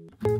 you